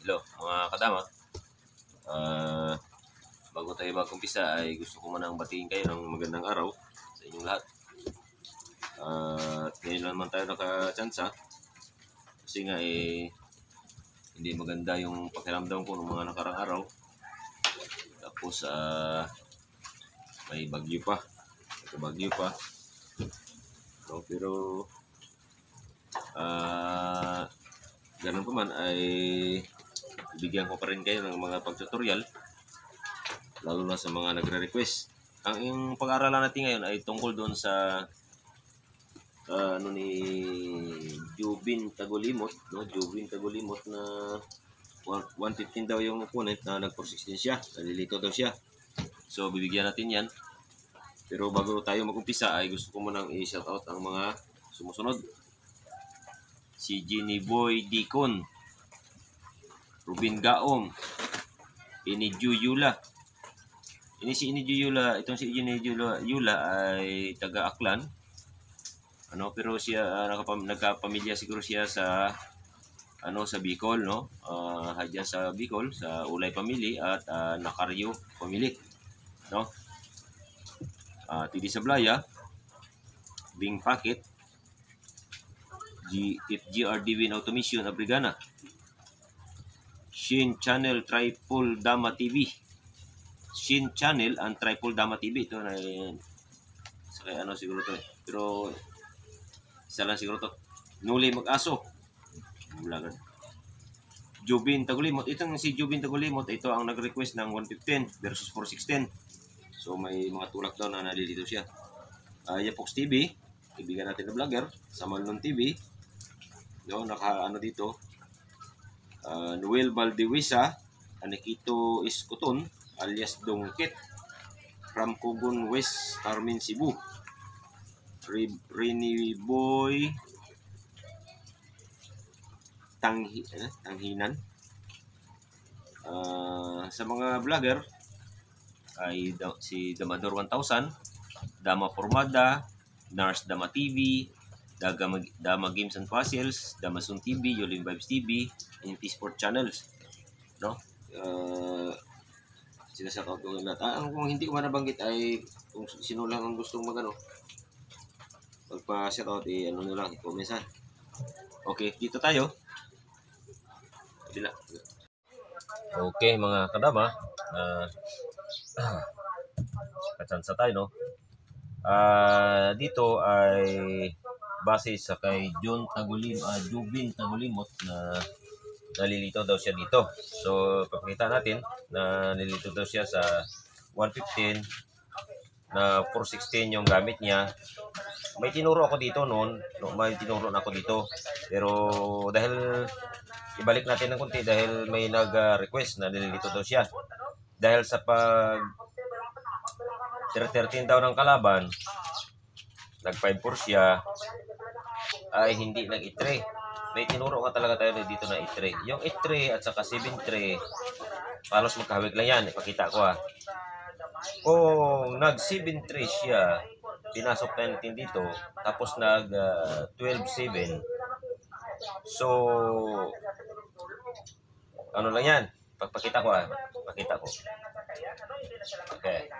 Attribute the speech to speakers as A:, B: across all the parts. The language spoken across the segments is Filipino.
A: Hello, mga kadama. Ah, bago tayo mag-umpisa ay gusto ko manang batiin kayo ng magandang araw sa inyong lahat. Ah, At ngayon naman tayo nakachansa. Kasi nga eh, hindi maganda yung pakiramdam ko ng mga nakarang araw. Tapos ah, may bagyo pa. May bagyo pa. So, pero ah ganun pa man ay bigyan ko pa rin kayo ng mga pag-tutorial lalo na sa mga nagre-request. Ang yung pag-aaralan natin ngayon ay tungkol doon sa ah, ano ni Jubin Tagulimot, no? Jubin Tagulimot na 115 daw yung opponent na nag-416 siya. Nalilito daw siya. So bibigyan natin 'yan. Pero bago tayo mag-umpisa ay gusto ko munang i-shout out ang mga sumusunod si Ginny Boy Dicon, Rubin Gaom, Inidju Yula. Ini si Inidju Yula, itong si Inidju Yula, Yula ay taga Aklan. Ano, pero siya nakapam, nagkapamilya siguro siya sa ano sa Bicol, no? Ah, hadyan sa Bicol, sa Ulay Family at ah, Nakaryo Family, no? Ah, Tidi Sablaya, Bing Packet, G Win Automation Abrigana. Shin Channel Tripol Dama TV. Shin Channel ang Tripol Dama TV. Ito na sa kaya ano siguro to eh. Pero isa lang siguro to. Nuli Mag-aso. Bulagan. Jubin Tagulimot. Itong si Jubin Tagulimot, ito ang nag-request ng 115 versus 416. So may mga tulak daw na nalilito siya. Uh, Yapox TV, kaibigan natin na vlogger, sa Malnon TV, no, naka ano dito, uh, Noel Valdewisa, Anikito Iscoton, alias Dongkit, from Kugon West, Carmen, Cebu. Rini Boy, Tanghi, eh, Tanghinan. Ah, sa mga vlogger, ay si Damador 1000, Dama Formada, Nars Dama TV, Dama, Dama Games and Puzzles, Damasun TV, Yolin Vibes TV, NT Sport Channels. No? Uh, sinashout ko lahat. Ah, kung hindi ko man nabanggit ay kung sino lang ang gustong magano. Pagpa-shoutout eh, ano nyo lang, i-comment. Okay, dito tayo. Kabila. Okay, mga kadama. Uh, katsansa tayo, no? Ah, dito ay base sa kay John Tagulim, ah, Jubin Tagulimot na nalilito daw siya dito. So, papakita natin na nalilito daw siya sa 115 na 416 yung gamit niya. May tinuro ako dito noon, no, may tinuro na ako dito. Pero dahil ibalik natin ng konti dahil may nag-request na nililito daw siya. Dahil sa pag 13 daw ng kalaban, nag 5 siya, ay hindi nag itre. May tinuro ka talaga tayo dito na itre. Yung itre at saka 7 3, palos magkahawig lang yan. Ipakita ko ah. Kung nag 7 3 siya, pinasok na natin dito, tapos nag uh, 12 7, so, ano lang yan? Pagpakita ko ah. Pakita ko. Okay.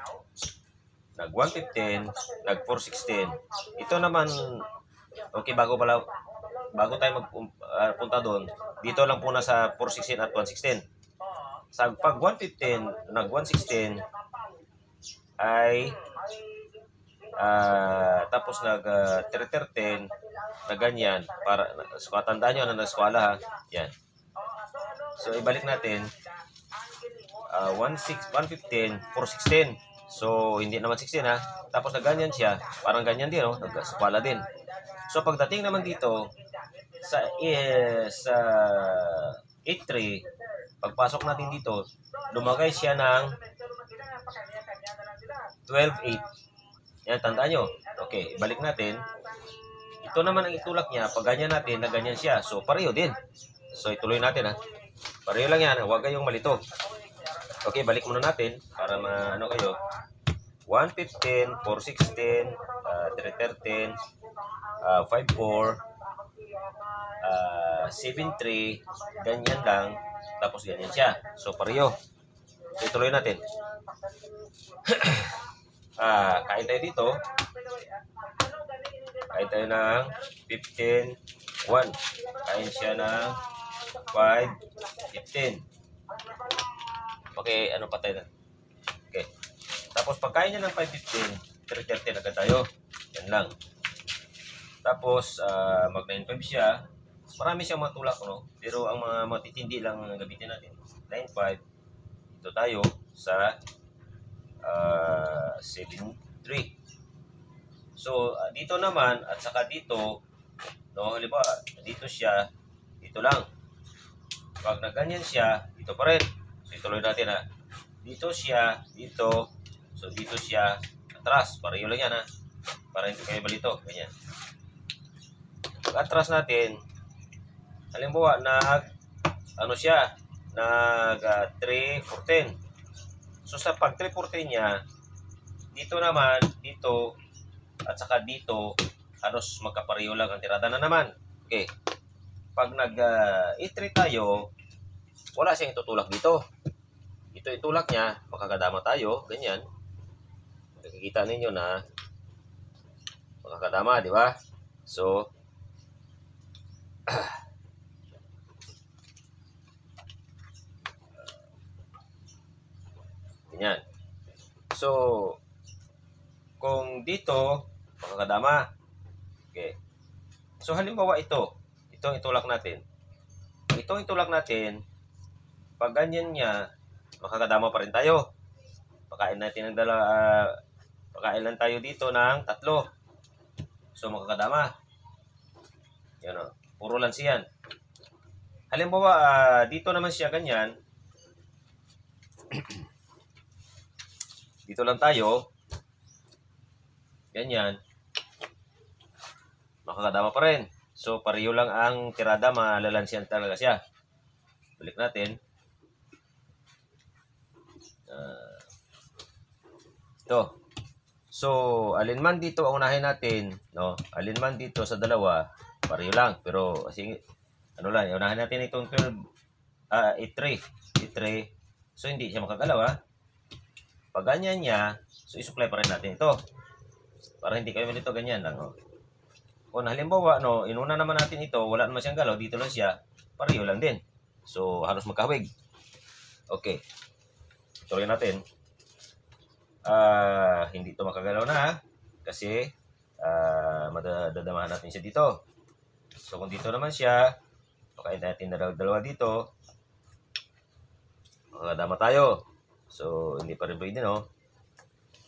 A: Nag 115, nag 416. Ito naman, okay, bago pala, bago tayo magpunta uh, doon, dito lang po na sa 416 at 116. Sa pag 115, nag 116, ay uh, tapos nag uh, 313 na ganyan para so tandaan niyo na nag-eskwela ha? Yan. So ibalik natin uh, 16 115 416 so hindi naman 16 ha? Tapos na ganyan siya parang ganyan din no nag-eskwela din so pagdating naman dito sa eh, sa 83 pagpasok natin dito lumagay siya ng 12.8. Yan, tandaan nyo. Okay, balik natin. Ito naman ang itulak niya. Pag ganyan natin, na ganyan siya. So, pareho din. So, ituloy natin ha. Pareho lang yan. Huwag kayong malito. Okay, balik muna natin para maano kayo. 115, 416, uh, 313, uh, 54, uh, 73, ganyan lang. Tapos ganyan siya. So, pareho. Ituloy natin. ah, kain tayo dito. Kain tayo ng 15, 1. Kain siya ng 5, 15. Okay, ano pa tayo na? Okay. Tapos pagkain niya ng 5.15, 3.30 agad tayo. Yan lang. Tapos, ah, mag 9.5 siya. Marami siyang matulak, no? Pero ang mga matitindi lang ang gamitin natin. 9.5. Ito tayo sa ah, 7.3. So, ah, dito naman, at saka dito, no, halimbawa, dito siya, dito lang. Pag nagganyan siya, dito pa rin. So, ituloy natin ha. Dito siya, dito, so dito siya, atras. Pareho lang yan ha. Para hindi kayo balito. Ganyan. Pag atras natin, halimbawa, nag, ano siya, nag uh, 3.14. So, sa pag 3.14 niya, dito naman, dito, at saka dito, halos magkapareho lang ang tirada na naman. Okay. Pag nag uh, E3 tayo, wala siyang itutulak dito. Ito itulak niya, makakadama tayo, ganyan. Nakikita ninyo na makakadama, di ba? So, ganyan. So, kung dito, makakadama. Okay. So, halimbawa ito, itong itulak natin. Itong itulak natin, pag ganyan niya, makakadama pa rin tayo. Pakain natin ng dala, uh, pakain lang tayo dito ng tatlo. So, makakadama. Yan o. Puro lang siyan. Halimbawa, uh, dito naman siya ganyan. dito lang tayo. Ganyan. Makakadama pa rin. So, pareho lang ang tirada, malalansiyan talaga siya. Balik natin. Uh, ito. So, alinman dito ang unahin natin, no? Alinman dito sa dalawa, pareho lang. Pero, kasi, ano lang, unahin natin itong 12, uh, E3. E3. So, hindi siya makagalaw, ha? Pag ganyan niya, so, isupply pa rin natin ito. Para hindi kayo malito ganyan lang, no? Kung halimbawa, no, inuna naman natin ito, wala naman siyang galaw, dito lang siya, pareho lang din. So, halos magkahawig. Okay. Tuloy natin. Ah, uh, hindi ito makagalaw na kasi uh, madadamahan natin siya dito. So, kung dito naman siya, pakain natin na dalawa dito, makakadama tayo. So, hindi pa rin pwede, no?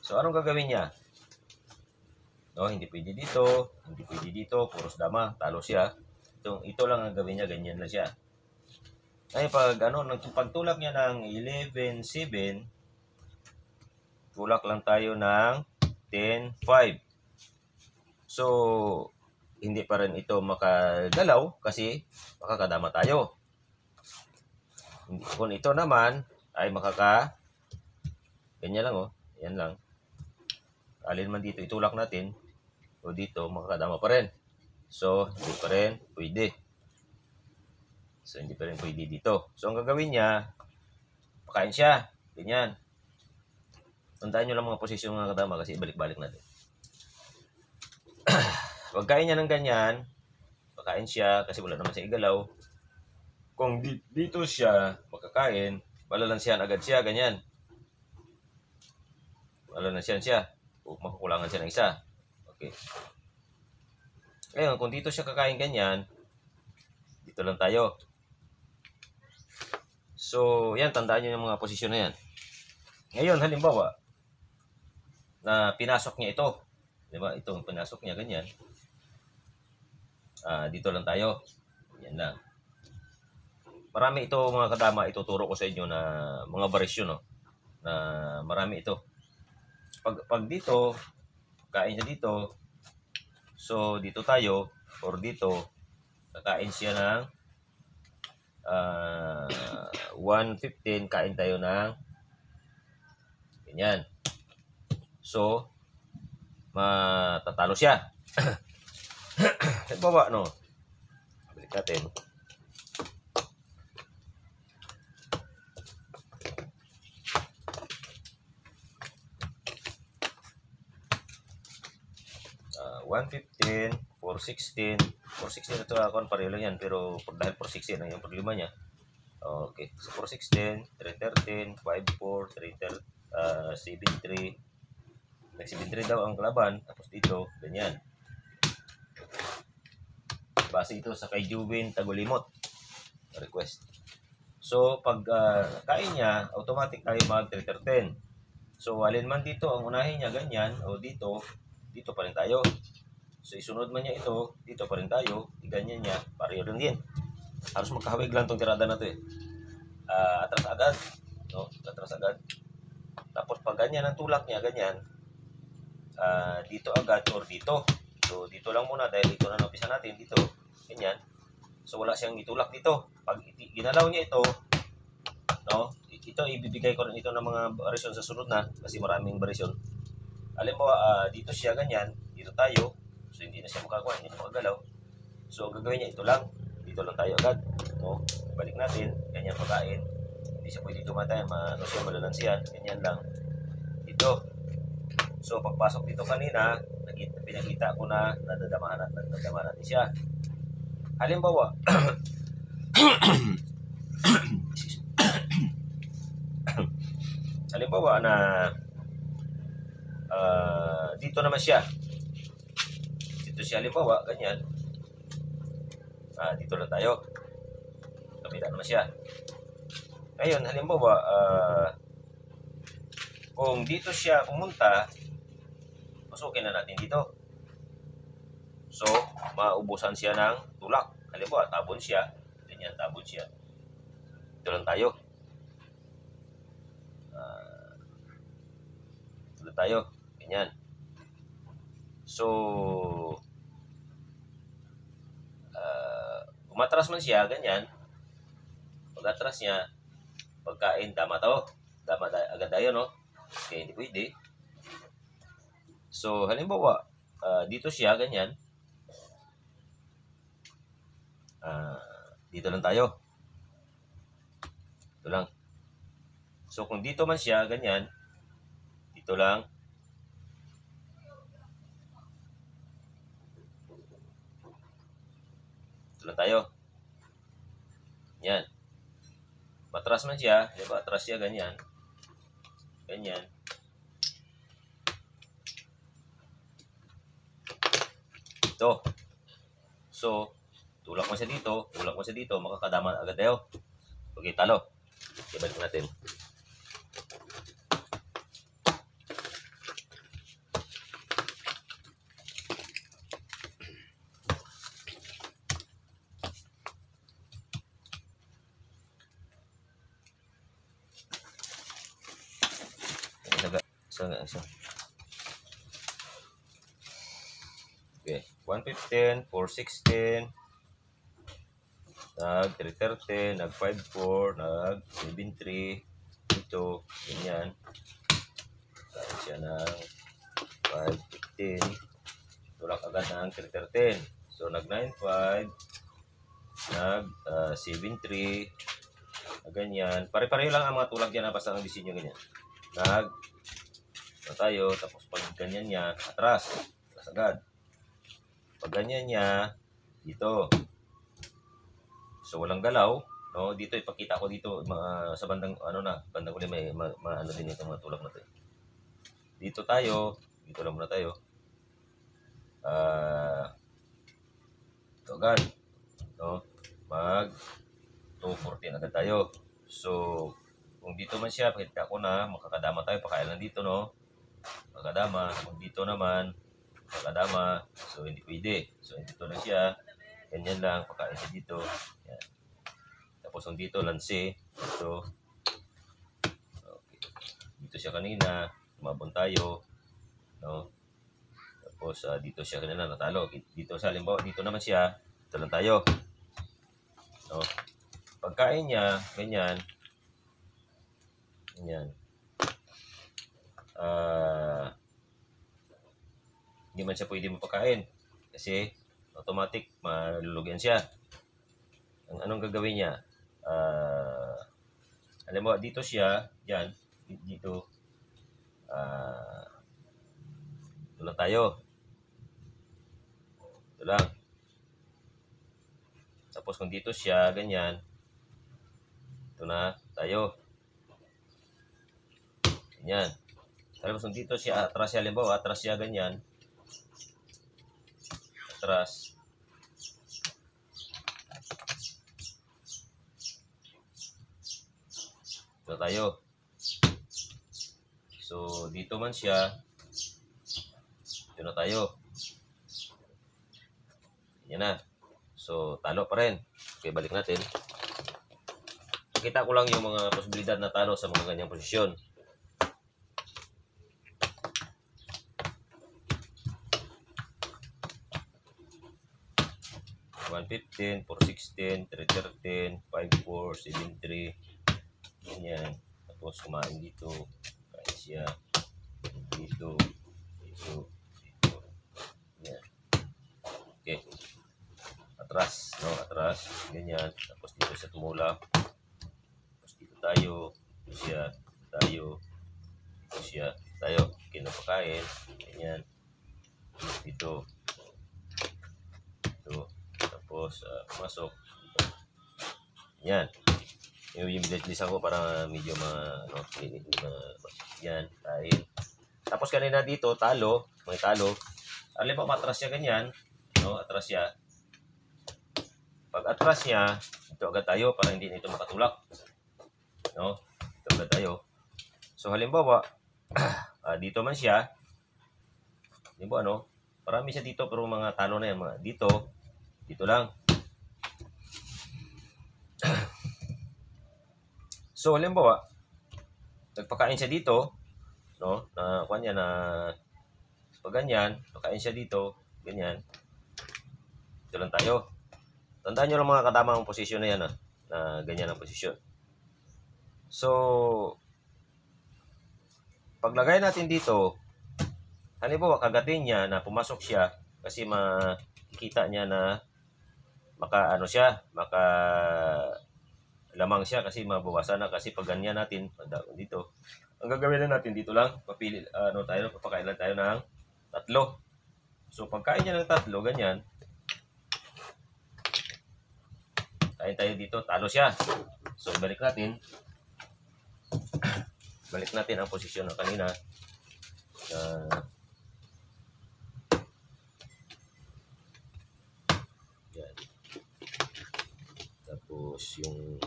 A: So, anong gagawin niya? No, hindi pwede dito, hindi pwede dito, puros dama, talo siya. Ito, ito lang ang gawin niya, ganyan lang siya. Ay, pag ano, pagtulak niya ng 11.7, tulak lang tayo ng 10.5. So, hindi pa rin ito makagalaw kasi makakadama tayo. Kung ito naman ay makaka ganyan lang oh, yan lang. Alin man dito itulak natin o dito makakadama pa rin. So, hindi pa rin pwede. So, hindi pa rin pwede dito. So, ang gagawin niya, pakain siya. Ganyan. Tandaan nyo lang mga posisyon ng kadama kasi balik-balik natin. Pagkain niya ng ganyan, pakain siya kasi wala naman siya igalaw. Kung di, dito siya makakain, malalansiyan agad siya, ganyan. Malalansiyan siya. O makukulangan siya ng isa. Okay. Ngayon, kung dito siya kakain ganyan, dito lang tayo. So, yan, tandaan nyo yung mga posisyon na yan. Ngayon, halimbawa, na pinasok niya ito. Di ba? Itong pinasok niya, ganyan. Ah, dito lang tayo. Yan lang. Marami ito mga kadama, ituturo ko sa inyo na mga varisyon, no? Na marami ito. Pag, pag dito, kain siya dito, so dito tayo, or dito, kakain siya ng uh, 1.15 kain tayo ng ganyan. So, matatalo siya. Nagbaba, no? Balik natin. Uh, 115, 416. 416 ito ah, ako, pareho lang yan. Pero dahil 416, ang yung problema niya. Okay. So, 416, 313, 54, 313, uh, 73, Nag-73 daw ang kalaban. Tapos dito, ganyan. Base ito sa kay Jubin Tagulimot. Request. So, pag ah, kain niya, automatic tayo mag 313. So, alin man dito, ang unahin niya ganyan, o dito, dito pa rin tayo. So, isunod man niya ito, dito pa rin tayo, iganyan niya, pareho lang din. Halos magkahawig lang itong tirada na ito eh. Ah, atras agad, no? Atras agad. Tapos pag ganyan ang tulak niya, ganyan, ah, dito agad or dito. So, dito lang muna dahil dito na napisa natin, dito, ganyan. So, wala siyang itulak dito. Pag ginalaw niya ito, no? Ito, ibibigay ko rin ito ng mga variasyon sa sunod na kasi maraming variasyon. Alam mo, ah, dito siya ganyan, dito tayo. So, hindi na siya makagawa, hindi na makagalaw. So, gagawin niya ito lang. Dito lang tayo agad. No? Balik natin, ganyan pagkain. Hindi siya pwede tumatay, ma ano siya, malalansiyan. Ganyan lang. Dito. So, pagpasok dito kanina, nakita, pinakita ko na nadadamahan at nadadamahan natin siya. Halimbawa, halimbawa na ah, dito naman siya. Dito siya halimbawa, ganyan. Ah, dito lang tayo. Kabila naman siya. Ngayon, halimbawa, ah, kung dito siya pumunta, pasukin na natin dito. So, maubusan siya ng tulak. Halimbawa, tabon siya. Ganyan, tabon siya. Dito lang tayo. Ah, dito lang tayo. Ganyan. So, ah, umatras man siya, ganyan. Pag atras niya, pagkain, tama to. Tama agad tayo, no? Kaya hindi pwede. So, halimbawa, ah, dito siya, ganyan. Ah, dito lang tayo. Dito lang. So, kung dito man siya, ganyan, dito lang. Dito lang tayo. Yan. Matras man siya, di ba? Atras siya, ganyan. Ganyan. Ito. So, tulak mo siya dito, tulak mo siya dito, makakadama agad tayo. Okay, talo. Ibalik natin. Naga, isa nga, isa. Okay, 115, 416, nag 330, nag 54, nag 73, dito, ganyan. Tapos siya ng 515, tulak agad ng 313. So, nag 95, nag ah, 73, na ganyan. Pare-pareho lang ang mga tulak dyan, basta ang disenyo ganyan. Nag, na tayo, tapos pag ganyan niya, atras, atras agad. Pag ganyan niya, dito. So, walang galaw. No, dito ipakita ko dito mga sa bandang ano na, bandang uli may ma, ano din ito mga tulak na to. Dito tayo, dito lang muna tayo. Ah, ito agad. No, mag 214 agad tayo. So, kung dito man siya, pakita ko na, makakadama tayo, pakailan dito, no? Makakadama. Kung dito naman, makakadama. So, hindi pwede. So, dito lang siya. Ganyan lang, pakain siya dito. Yan. Tapos, kung dito, lansi. Dito. Okay. Dito siya kanina. Tumabon tayo. No? Tapos, ah, dito siya kanina natalo. Dito sa halimbawa, dito naman siya. Dito lang tayo. No? Pagkain niya, ganyan. Ganyan. Ah, hindi man siya pwede mapakain kasi automatic malulugyan siya. Ang anong gagawin niya? Ah, alam mo, dito siya, diyan, dito, dito lang tayo. Ito lang. Tapos kung dito siya, ganyan. Ito na, tayo. Ganyan. Tapos kung dito siya, atras siya, halimbawa, atras siya, ganyan. Atras. Ito tayo. So, dito man siya. Ito na tayo. Yan na. So, talo pa rin. Okay, balik natin. Kita ko lang yung mga posibilidad na talo sa mga ganyang posisyon. One fifteen, four sixteen, three thirteen, five four, seven three, ganyan. Tapos kumain dito, kain siya dito, dito, dito, yan. Okay atras, no? Atras, ganyan. Tapos dito siya tumulak. Tapos dito tayo, dito siya, tayo, dito siya, tayo. Kinapakain, ganyan. Dito, dito. Tapos, uh, pumasok. Yan. Bilis ko para medyo ma, ano, ma, yan, kain. Tapos kanina dito, talo, may talo. Alin pa matras siya ganyan, no? Atras siya. Pag atras niya, ito agad tayo para hindi nito makatulak. No? Ito agad tayo. So halimbawa, ah, dito man siya. Di ano? Marami siya dito pero mga talo na yan. Mga dito, dito lang. so halimbawa, nagpakain siya dito, no? Na kuan niya na pag ganyan, pakain siya dito, ganyan. Ito lang tayo. Tandaan nyo lang mga katamang posisyon na yan, ah, na ganyan ang posisyon. So, paglagay natin dito, halimbawa kagatin niya na pumasok siya kasi makikita niya na maka ano siya, maka lamang siya kasi mabawasan na kasi pag ganyan natin dito. Ang gagawin na natin dito lang, papili ano tayo, papakailan tayo ng tatlo. So pagkain niya ng tatlo ganyan, Kain tayo dito, talo siya. So, balik natin. balik natin ang posisyon ng kanina. Uh, yan. Tapos, yung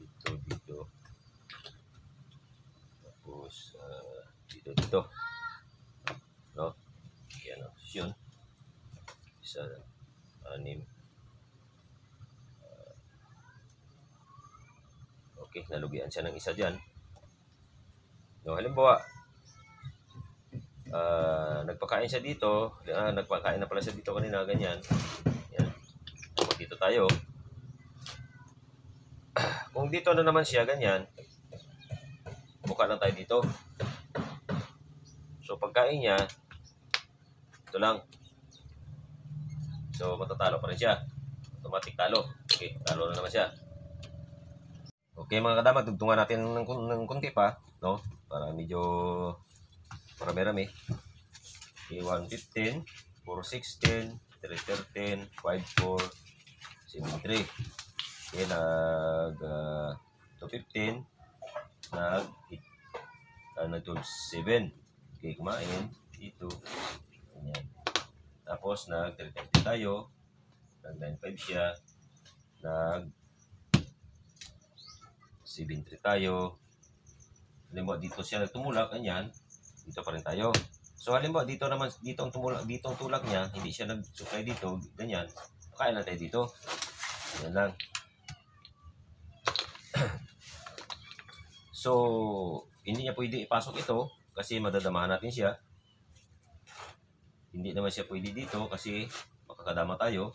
A: dito, dito. Tapos, uh, dito, dito. No? Yan o, yun. Isa, anim, Okay, nalugian siya ng isa dyan. No, halimbawa, uh, nagpakain siya dito, uh, nagpakain na pala siya dito kanina, ganyan. Yan. Dito tayo. Dito na naman siya, ganyan, buka lang tayo dito. So, pagkain niya, ito lang. So, matatalo pa rin siya. Automatic talo. Okay, talo na naman siya. Okay mga kadama, tugtungan natin ng, ng kunti pa, no? Para medyo marami-rami. Okay, 115, 416, 313, 54, 73. Okay, nag uh, 215, nag uh, nag 7. Okay, kumain dito. Ganyan. Tapos nag 330 tayo. Nag 95 siya. Nag 7.3 tayo. Halimbawa dito siya nagtumulak, ganyan. Dito pa rin tayo. So halimbawa dito naman, dito ang tumulak, dito ang tulak niya, hindi siya nag-supply dito, ganyan. Kaya na tayo dito. Yan lang. So, hindi niya pwede ipasok ito kasi madadamahan natin siya. Hindi naman siya pwede dito kasi makakadama tayo.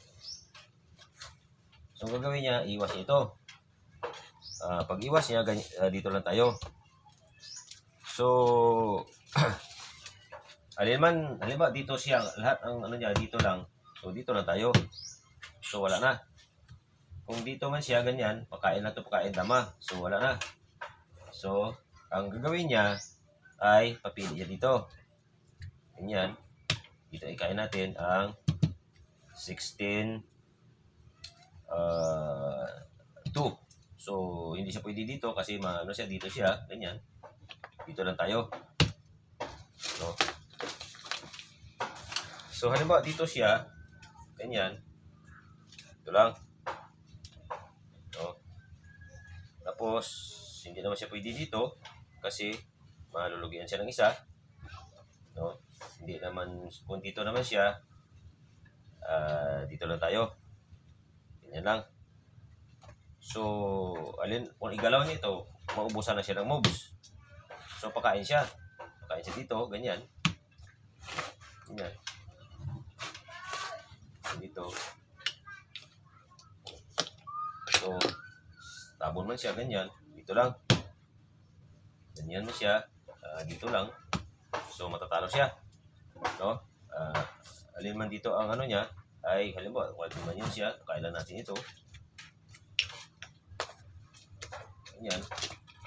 A: So, gagawin niya, iwas niya ito. Uh, pag iwas niya uh, dito lang tayo. So alinman halimbawa dito siya lahat ang ano niya dito lang. So dito lang tayo. So wala na. Kung dito man siya ganyan pakain na to pakain tama. So wala na so ang gagawin niya ay papili niya dito ganyan dito ikain natin ang 16 uh, 2. So, hindi siya pwede dito kasi maano siya, dito siya, ganyan. Dito lang tayo. No? So, halimbawa, dito siya, ganyan. Ito lang. No? Tapos, hindi naman siya pwede dito kasi malulugian siya ng isa. No? Hindi naman, kung dito naman siya, ah, dito lang tayo. Ganyan lang. So, alin, kung igalaw niya ito, maubusan na siya ng mobs. So, pakain siya. Pakain siya dito, ganyan. Ganyan. Dito. So, tabon man siya, ganyan. Dito lang. Ganyan mo siya. ah, dito lang. So, matatalo siya. No? Ah, alin man dito ang ano niya, ay halimbawa, alin man yun siya, kailan natin ito. Ganyan.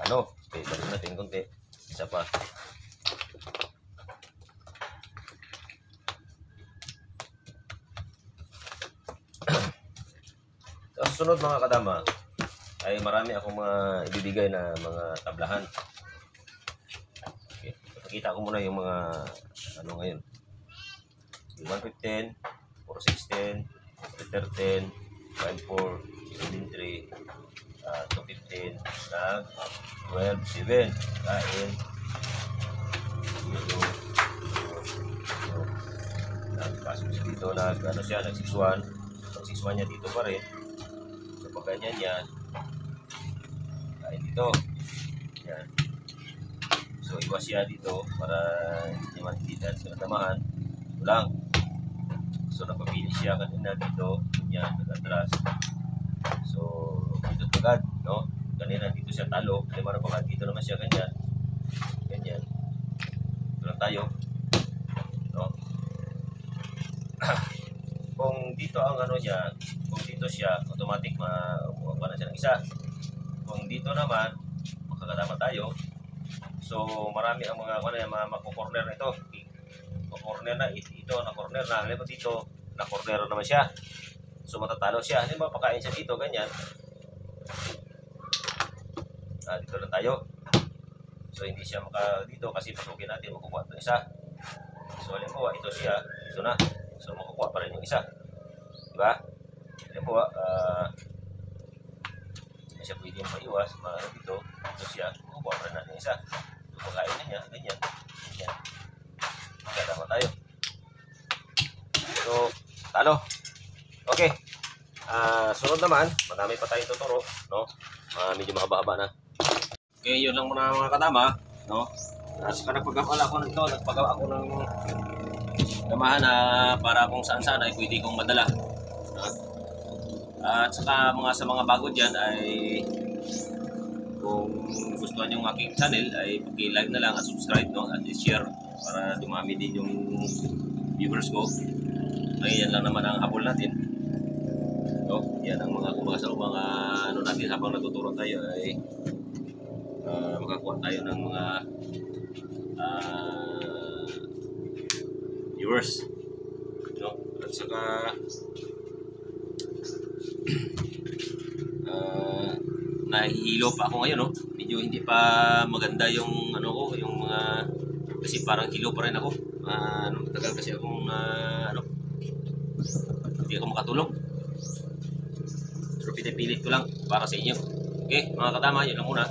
A: Ano? Okay, balik natin konti. Isa pa. Sa susunod mga kadama, ay marami akong mga ibibigay na mga tablahan. Okay. Pakita ko muna yung mga ano ngayon. Yung 115, 416, 313, 54, 173, uh, 215, nag 12, 7, kain. Dito, nagpasok siya dito, nag, ano siya, nag 61. Ang 61 niya dito pa rin. So, pag ganyan yan, dito. Yan. So, iwas siya dito para hindi dahil sa tamahan. Ito lang. So, napapili siya kanina dito. Yan, nag-atras. So, dito agad, no? Kanina dito siya talo. Kasi para baka dito naman siya ganyan. Ganyan. Ito lang tayo. No? kung dito ang ano niya, kung dito siya, automatic ma umuha na siya ng isa. Kung dito naman, makakadama tayo. So, marami ang mga ano mga mako-corner na ito. Mako-corner na, ito, na-corner na. Halimbawa dito, na-corner naman siya. So, matatalo siya. Halimbawa, pakain siya dito, ganyan. Ah, dito lang tayo. So, hindi siya maka dito kasi pasukin natin, makukuha ito isa. So, halimbawa, ito siya, ito na. So, makukuha pa rin yung isa. Diba? Halimbawa, ah, hindi siya pwedeng maiwas, mga dito, ito siya, makukuha pa rin natin isa. So, pagkain na niya, ganyan, ganyan. Magkatama tayo. So, talo. Okay. Ah, sunod naman, marami pa tayong tuturo, no? Ah, medyo mahaba-haba na. Okay, yun lang muna mga katama, no? Uh, saka nagpagawa ako nito, nagpagawa ako ng gamahan na para kung saan saan ay pwede kong madala. At saka mga sa mga bago dyan ay kung gustuhan yung aking channel ay paki-like na lang at subscribe no at i-share para dumami din yung viewers ko. Ay lang naman ang habol natin. No, yan ang mga kumbaga sa mga ano natin habang natuturo tayo ay uh, makakuha tayo ng mga ah, viewers. No? At saka nahihilo pa ako ngayon, no? Medyo hindi pa maganda yung ano ko, yung mga kasi parang hilo pa rin ako. Ah, ano, matagal kasi akong ah, ano hindi ako makatulog. Pero pinipilit ko lang para sa inyo. Okay, mga katama, yun lang muna.